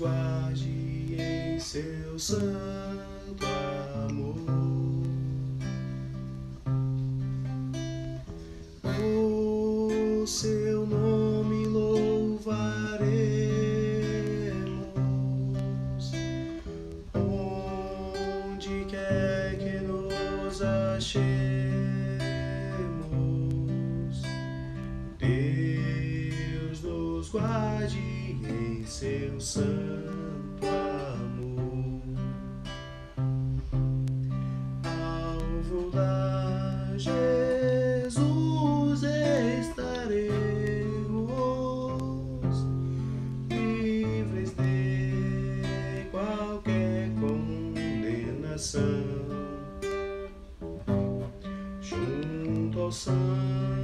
guarde em seu santo amor. O seu nome louvaremos onde quer que nos achemos. Deus nos guarde em seu santo amor. alvo da Jesus, estaremos livres de qualquer condenação. Junto ao santo